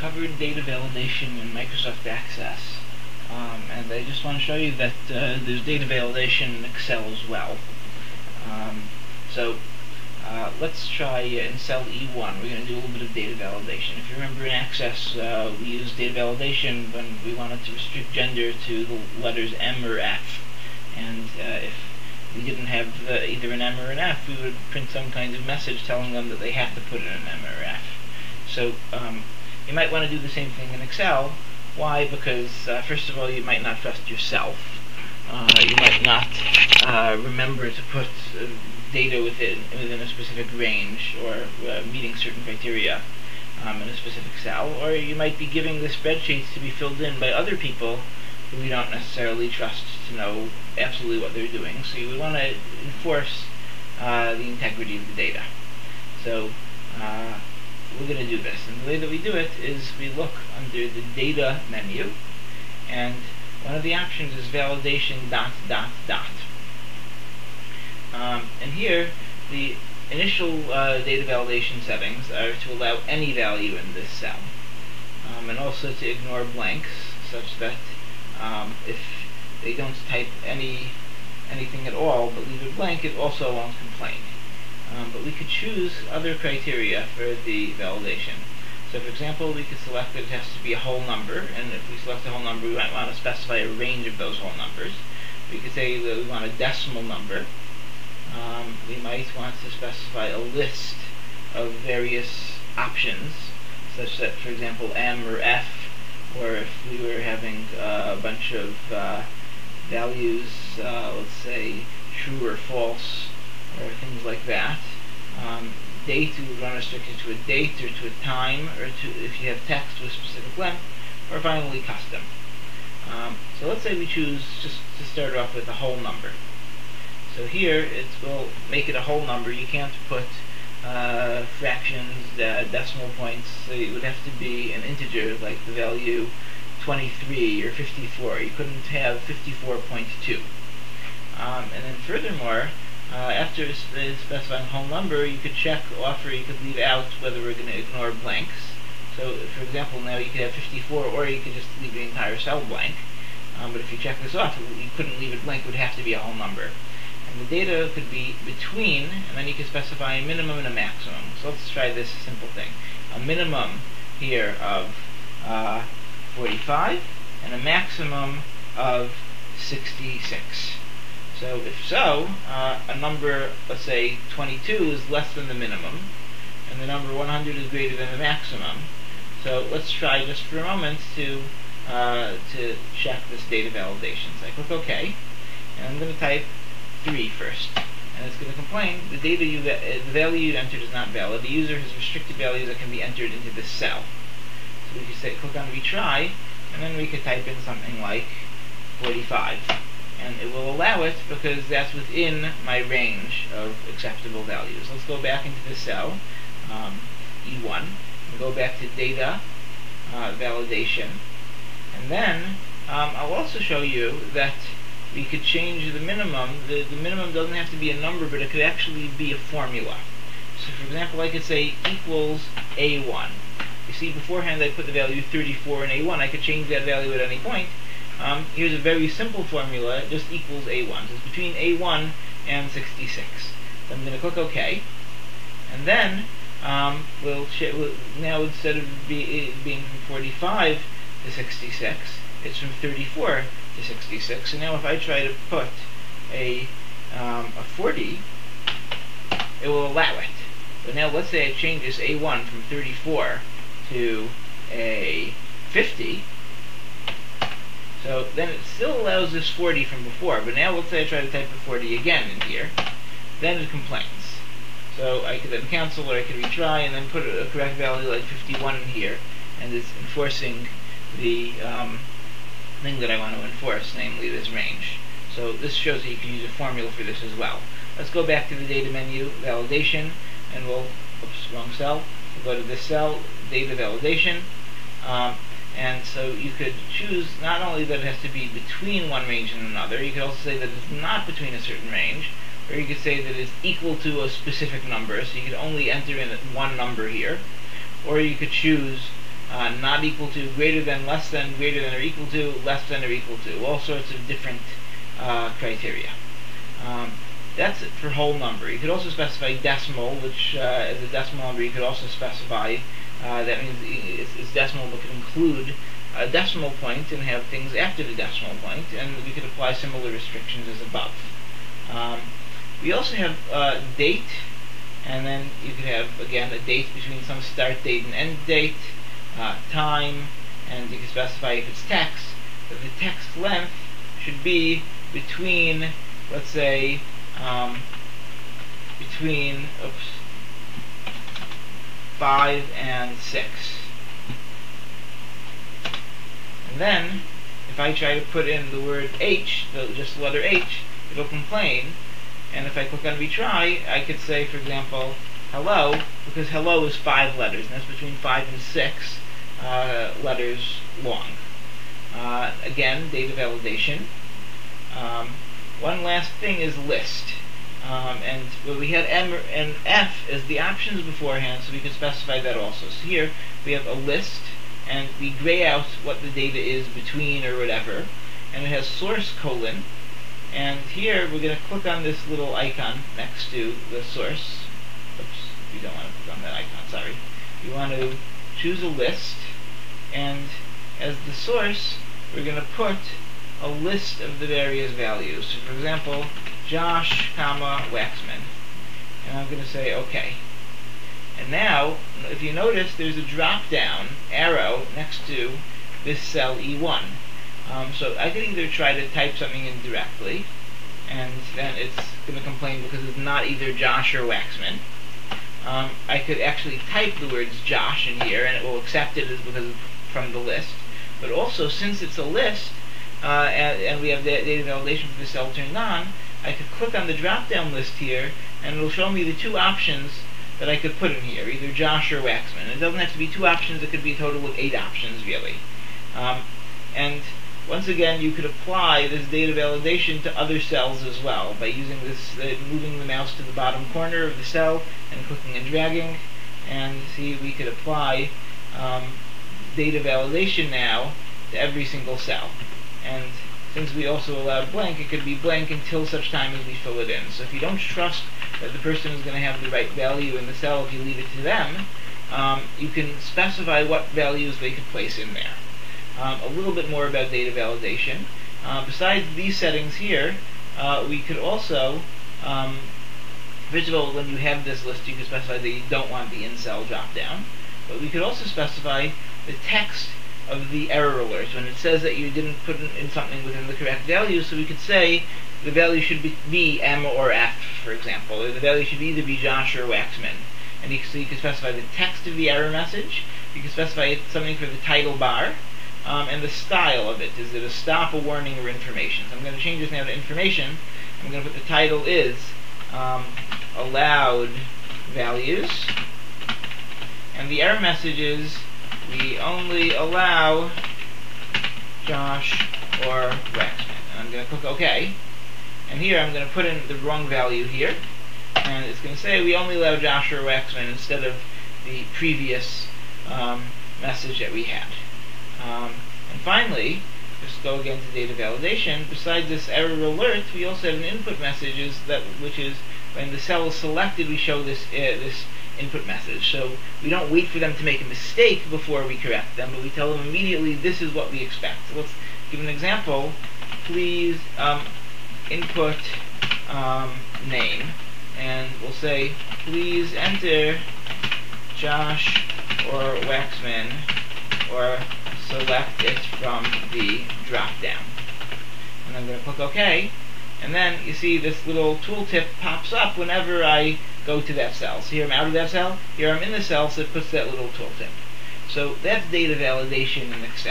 covered data validation in Microsoft Access. Um, and I just want to show you that uh, there's data validation in Excel as well. Um, so uh, let's try in cell E1, we're going to do a little bit of data validation. If you remember in Access, uh, we used data validation when we wanted to restrict gender to the letters M or F. And uh, if we didn't have uh, either an M or an F, we would print some kind of message telling them that they have to put in an M or F. So um, you might want to do the same thing in Excel. Why? Because uh, first of all, you might not trust yourself. Uh, you might not uh, remember to put uh, data within within a specific range or uh, meeting certain criteria um, in a specific cell, or you might be giving the spreadsheets to be filled in by other people who you don't necessarily trust to know absolutely what they're doing. So you would want to enforce uh, the integrity of the data. So we're going to do this. And the way that we do it is we look under the data menu and one of the options is validation dot dot dot. Um, and here the initial uh, data validation settings are to allow any value in this cell um, and also to ignore blanks such that um, if they don't type any anything at all but leave it blank it also won't complain. Um, but we could choose other criteria for the validation. So for example, we could select that it has to be a whole number, and if we select a whole number, we might want to specify a range of those whole numbers. We could say that we want a decimal number. Um, we might want to specify a list of various options, such that, for example, M or F, or if we were having uh, a bunch of uh, values, uh, let's say true or false, or things like that. Um, date, we would want to to a date or to a time, or to if you have text to a specific length, or finally custom. Um, so let's say we choose just to start off with a whole number. So here it will make it a whole number. You can't put uh, fractions, uh, decimal points. So it would have to be an integer like the value 23 or 54. You couldn't have 54.2. Um, and then furthermore, after specifying a whole number, you could check off or you could leave out whether we're going to ignore blanks. So, for example, now you could have 54, or you could just leave the entire cell blank. Um, but if you check this off, you couldn't leave it blank. It would have to be a whole number. And the data could be between, and then you can specify a minimum and a maximum. So let's try this simple thing. A minimum here of uh, 45, and a maximum of 66. So if so, uh, a number, let's say 22 is less than the minimum, and the number 100 is greater than the maximum. So let's try just for a moment to uh, to check this data validation. So I click OK, and I'm going to type 3 first. And it's going to complain, the data you uh, the value you entered is not valid. The user has restricted values that can be entered into this cell. So we can say click on retry, and then we could type in something like 45 and it will allow it because that's within my range of acceptable values. Let's go back into the cell, um, E1, and go back to data uh, validation, and then um, I'll also show you that we could change the minimum. The, the minimum doesn't have to be a number, but it could actually be a formula. So for example, I could say equals A1. You see, beforehand I put the value 34 in A1. I could change that value at any point, um, here's a very simple formula, it just equals A1. So it's between A1 and 66. So I'm going to click OK. And then, um, we'll, we'll, now instead of be, being from 45 to 66, it's from 34 to 66. So now if I try to put a, um, a 40, it will allow it. But now let's say I change this A1 from 34 to a 50, so then it still allows this 40 from before, but now let's say I try to type a 40 again in here, then it complains. So I could then cancel or I could retry and then put a correct value like 51 in here, and it's enforcing the um, thing that I want to enforce, namely this range. So this shows that you can use a formula for this as well. Let's go back to the data menu, validation, and we'll, oops, wrong cell. We'll go to this cell, data validation. Um, and so you could choose not only that it has to be between one range and another, you could also say that it's not between a certain range, or you could say that it's equal to a specific number, so you could only enter in one number here, or you could choose uh, not equal to, greater than, less than, greater than or equal to, less than or equal to, all sorts of different uh, criteria. Um, that's it for whole number. You could also specify decimal, which uh, as a decimal number you could also specify. Uh, that means it's, it's, decimal but could include a decimal point and have things after the decimal point, and we could apply similar restrictions as above. Um, we also have uh, date, and then you could have, again, a date between some start date and end date, uh, time, and you can specify if it's text, that the text length should be between, let's say, um, between oops, 5 and 6. And then, if I try to put in the word H, the, just the letter H, it'll complain. And if I click on retry, I could say, for example, hello, because hello is five letters, and that's between five and six uh, letters long. Uh, again, data validation. Um, one last thing is list. Um, and well, we had M and F as the options beforehand, so we could specify that also. So here we have a list, and we gray out what the data is between or whatever, and it has source colon, and here we're going to click on this little icon next to the source. Oops, we don't want to click on that icon, sorry. You want to choose a list, and as the source, we're going to put a list of the various values. So for example, Josh, comma, Waxman. And I'm going to say OK. And now, if you notice, there's a drop-down arrow next to this cell E1. Um, so I could either try to type something in directly, and then it's going to complain because it's not either Josh or Waxman. Um, I could actually type the words Josh in here, and it will accept it as because from the list. But also, since it's a list, uh, and, and, we have the data validation for the cell turned on, I could click on the drop-down list here, and it'll show me the two options that I could put in here, either Josh or Waxman. It doesn't have to be two options, it could be a total of eight options, really. Um, and once again, you could apply this data validation to other cells as well by using this, uh, moving the mouse to the bottom corner of the cell and clicking and dragging. And see, we could apply um, data validation now to every single cell. And since we also allowed blank, it could be blank until such time as we fill it in. So if you don't trust that the person is going to have the right value in the cell if you leave it to them, um, you can specify what values they could place in there. Um, a little bit more about data validation. Uh, besides these settings here, uh, we could also, um, first when you have this list, you can specify that you don't want the in-cell drop-down. But we could also specify the text of the error alerts when it says that you didn't put in, in something within the correct value. So we could say the value should be, be M or F, for example, the value should either be Josh or Waxman. And you, so you can specify the text of the error message. You can specify something for the title bar. Um, and the style of it. Is it a stop, a warning, or information? So I'm going to change this now to information. I'm going to put the title is um, allowed values. And the error message is we only allow Josh or Waxman. And I'm going to click OK. And here I'm going to put in the wrong value here. And it's going to say we only allow Josh or Waxman instead of the previous um, message that we had. Um, and finally, just go again to data validation. Besides this error alert, we also have an input message that which is when the cell is selected, we show this uh, this input message. So we don't wait for them to make a mistake before we correct them, but we tell them immediately this is what we expect. So let's give an example. Please um, input um, name, and we'll say please enter Josh or Waxman or select it from the drop down. And I'm going to click OK. And then you see this little tooltip pops up whenever I go to that cell. So here I'm out of that cell, here I'm in the cell, so it puts that little tooltip. So that's data validation in Excel.